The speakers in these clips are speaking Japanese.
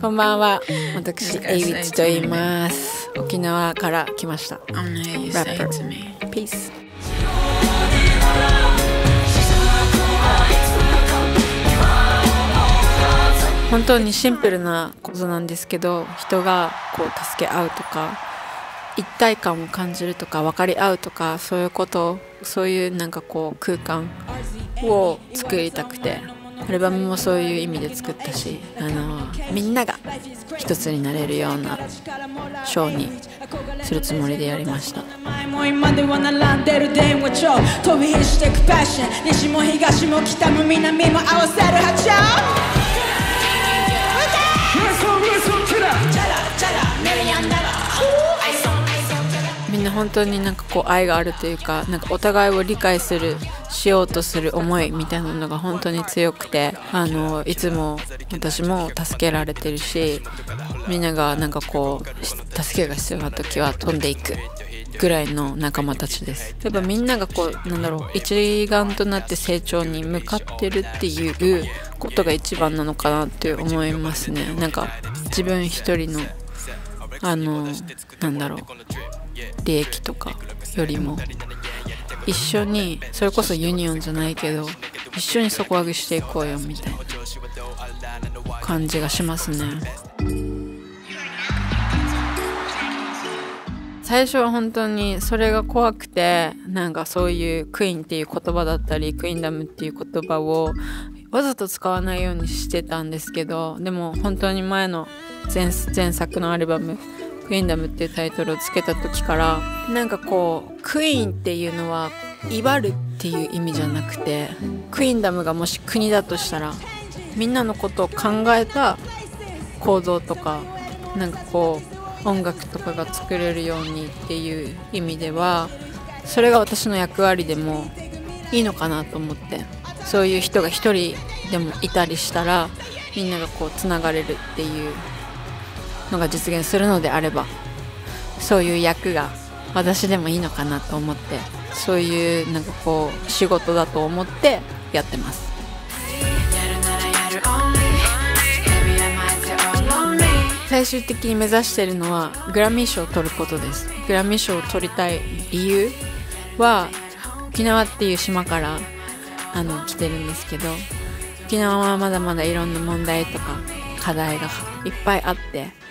こんばんは。私、エイウィッチと言います。沖縄から来ました。Say it to me. ピース。本当にシンプルなことなんですけど人がこう助け合うとか一体感を感じるとか分かり合うとかそういうことそういうなんかこう空間を作りたくてアルバムもそういう意味で作ったしあのみんなが一つになれるようなショーにするつもりでやりました今では並んでる電話帳飛び火してくパッション西も東も北も南も合わせる波長本当になんかこう愛があるというかなんかお互いを理解するしようとする思いみたいなのが本当に強くてあのいつも私も助けられてるしみんながなんかこう助けが必要な時は飛んでいくぐらいの仲間たちです。やっぱみんながこうなんだろう一丸となって成長に向かってるっていうことが一番なのかなって思いますね。なんか自分一人のあのなんだろう利益とかよりも一緒にそれこそユニオンじゃないけど一緒に底上げしていこうよみたいな感じがしますね。最初は本当にそれが怖くてなんかそういうクイーンっていう言葉だったりクイーンダムっていう言葉をわざと使わないようにしてたんですけどでも本当に前の前前作のアルバム「クイーンダム」っていうタイトルをつけた時からなんかこうクイーンっていうのは威張るっていう意味じゃなくてクイーンダムがもし国だとしたらみんなのことを考えた構造とかなんかこう音楽とかが作れるようにっていう意味ではそれが私の役割でもいいのかなと思ってそういう人が一人でもいたりしたらみんながこうつながれるっていうのが実現するのであればそういう役が私でもいいのかなと思ってそういうなんかこう仕事だと思ってやってます。最終的に目指してるのはグラミー賞を取ることです。グラミー賞を取りたい理由は沖縄っていう島からあの来てるんですけど沖縄はまだまだいろんな問題とか課題がいっぱいあって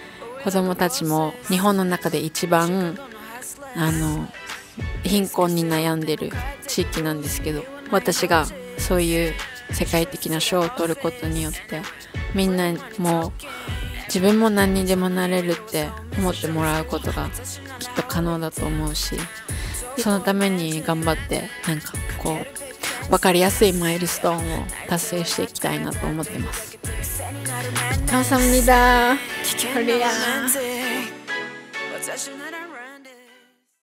子供たちも日本の中で一番あの貧困に悩んでる地域なんですけど私がそういう世界的な賞を取ることによってみんなも自分も何にでもなれるって思ってもらうことがきっと可能だと思うしそのために頑張ってなんかこう分かりやすいマイルストーンを達成していきたいなと思ってます。감사합니다. 危険な